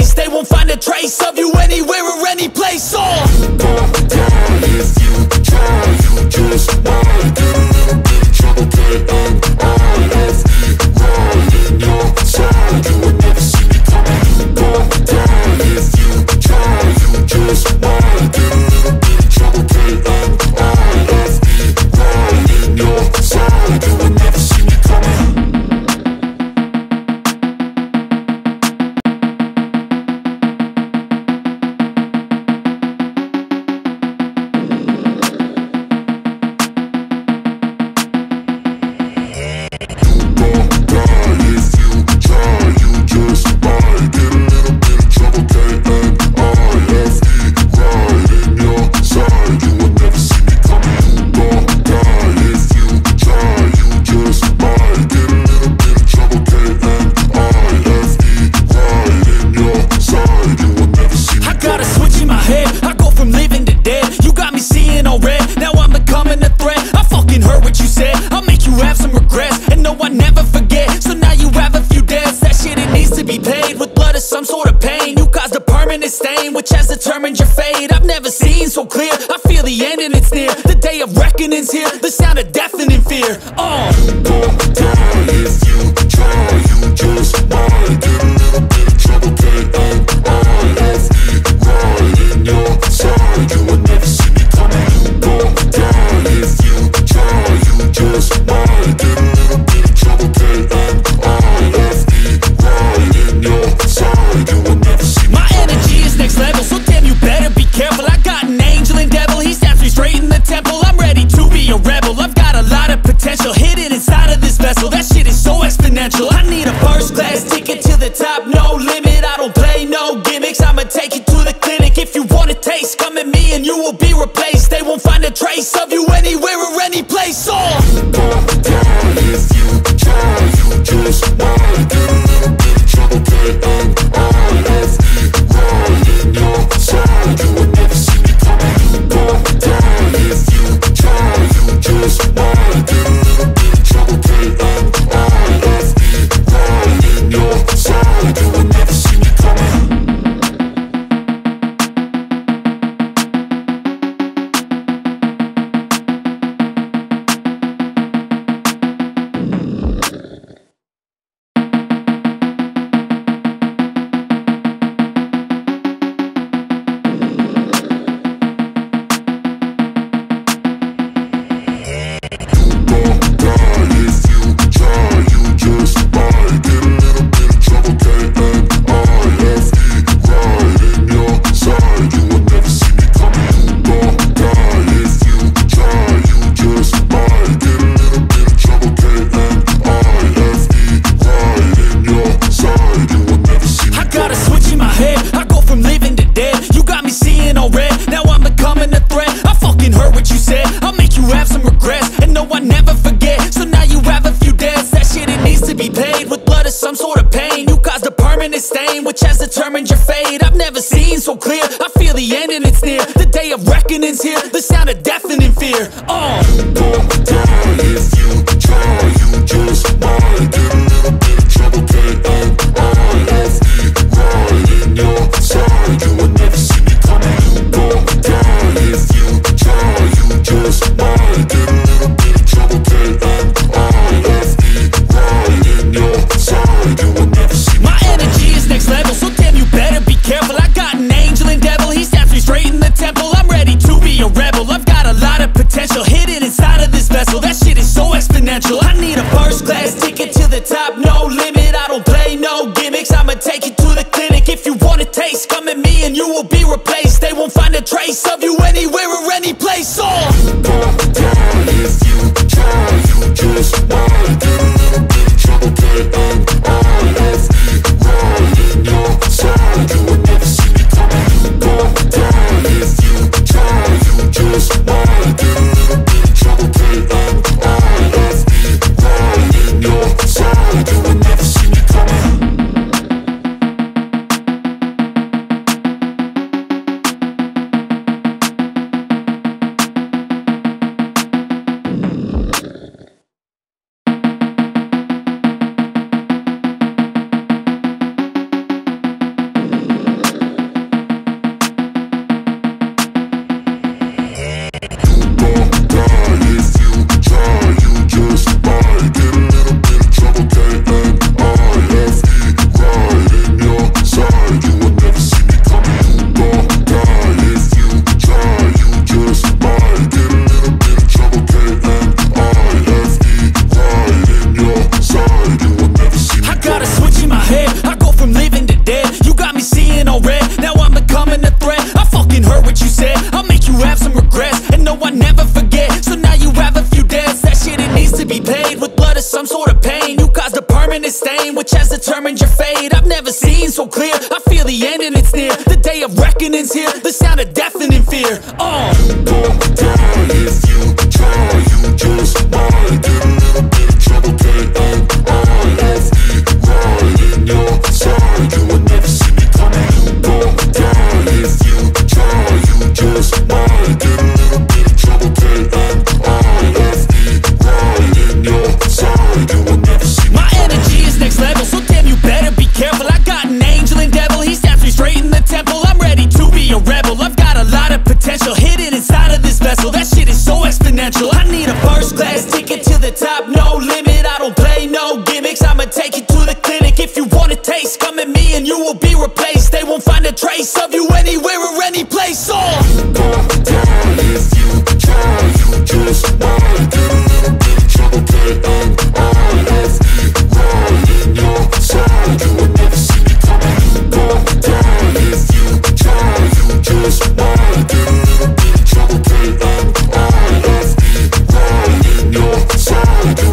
face They won't find a trace of you anywhere or any place. All. the end and it's near. The day of reckoning's here, the sound of deafening fear. Oh. take you to the clinic if you want a taste. Come at me and you will be replaced. They won't find a trace of you anywhere or any place. Oh. pain. You caused a permanent stain Which has determined your fate. I've never seen so clear. I feel the end and it's near. The day of reckoning's here. The sound of deafening fear. Uh. Oh, you die if you face of you. demons here. The sound of deafening fear. Oh. Take it to the top, no